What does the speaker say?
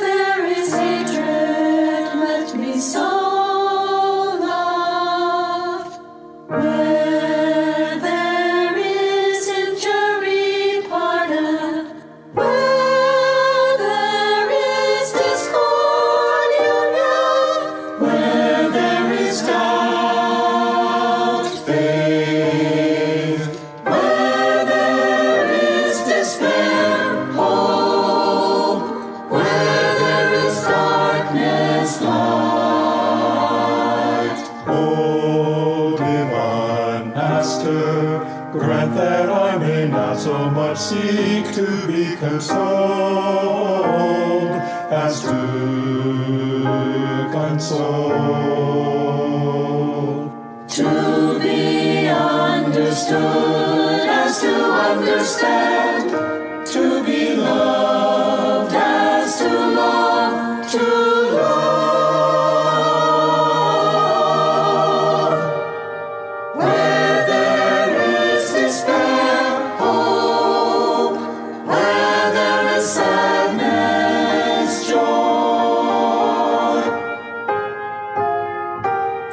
there. So much seek to be consoled as to console. To be understood as to understand,